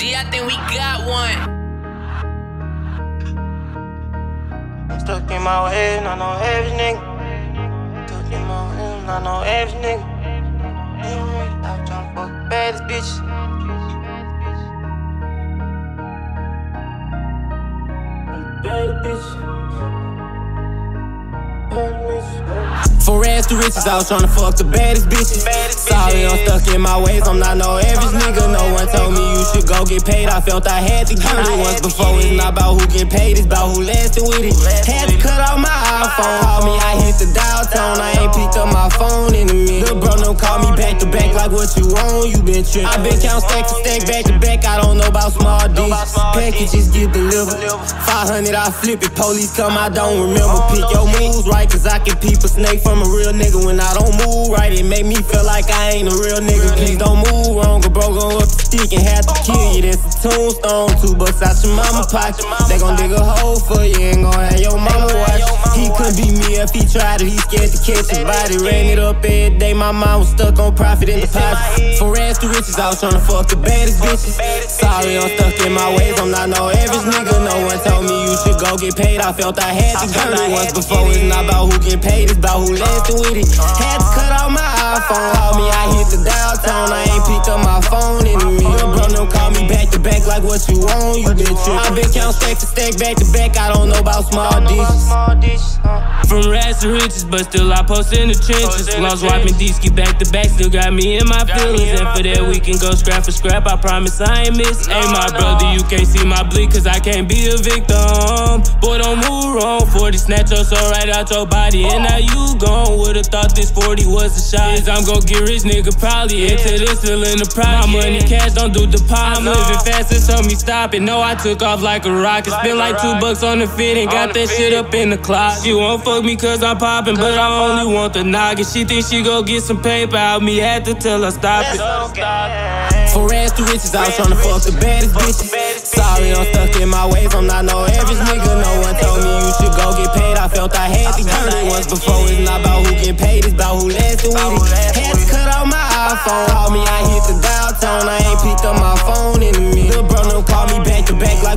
G, I think we got one. Stuck in my ways, I know average nigga. Stuck in my ways, not no average nigga. I'm tryna fuck the baddest bitch. Baddest bitch. For ass to riches, I was tryna fuck the baddest bitches. Sorry, I'm stuck in my ways, I'm not no average should get paid. I felt I had to get it once before. It's not about who get paid, it's about who lasted with it. Had to cut off my iPhone, call me, I hit the dial tone. I ain't picked up my phone in a minute. Lil' bro, don't call me back to back like what you want, you been trippin'. I been count stack to stack, back to back, D's. Packages get delivered. 500, I flip it, police come, I don't remember. Pick your moves right, cause I can peep a snake from a real nigga when I don't move right. It make me feel like I ain't a real nigga. Please don't move wrong, or bro, go up the stick and have to kill you. That's a tombstone, two bucks out your mama pocket. They gon' dig a hole for you, ain't gon' have your mama watch. He couldn't be me if he tried it, he scared to catch his body. Ran it up every day, my mind was stuck on profit and deposit. For ass to riches, I was tryna fuck the baddest bitches. Sorry, I'm stuck in my ways, I'm not no average nigga. No one told me you should go get paid, I felt I had to get it once before. It's not about who get paid, it's about who lasted with it. Had to cut off my iPhone, call me, I hit the dial tone. I ain't picked up my phone like what you want, you been trippin'. I been count stack to stack, back to back, I don't know about small dishes. From rags to riches, but still I post in the trenches. Lost wiping D-ski back to back, still got me in my feelings. And for that, we can go scrap for scrap. I promise I ain't miss. Hey, my brother, you can't see my bleed, cause I can't be a victim. Boy, don't move wrong. 40 snatch us all right out your body, and now you gone. Would've thought this 40 was a shot. Is I'm gon' get rich, nigga, probably. Into this, still in the prime. My money cash, don't do the deposit. I'm living fast, and told me stop it. No, I took off like a rocket. Spent like two bucks on the fit and got that shit up in the closet. She won't fuck me cause I'm popping, but I only want the noggin. She think she gon' get some paper out me, had to tell her stop it. For ass to riches, I was tryna fuck the baddest bitches. Sorry, I'm stuck in my ways, I'm not no average nigga. No one told me you should go get paid. I felt I had to get it once before. It's not about who get paid, it's about who lasted with it. Had to cut off my iPhone, call me, I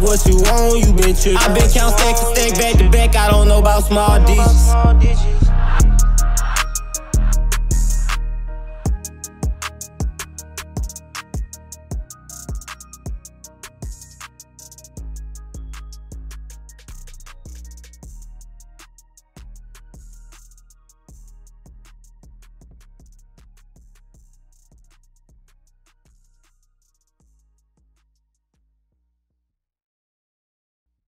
what you want, you been trippin'. I been count stack to stack, back to back, I don't know about small dishes.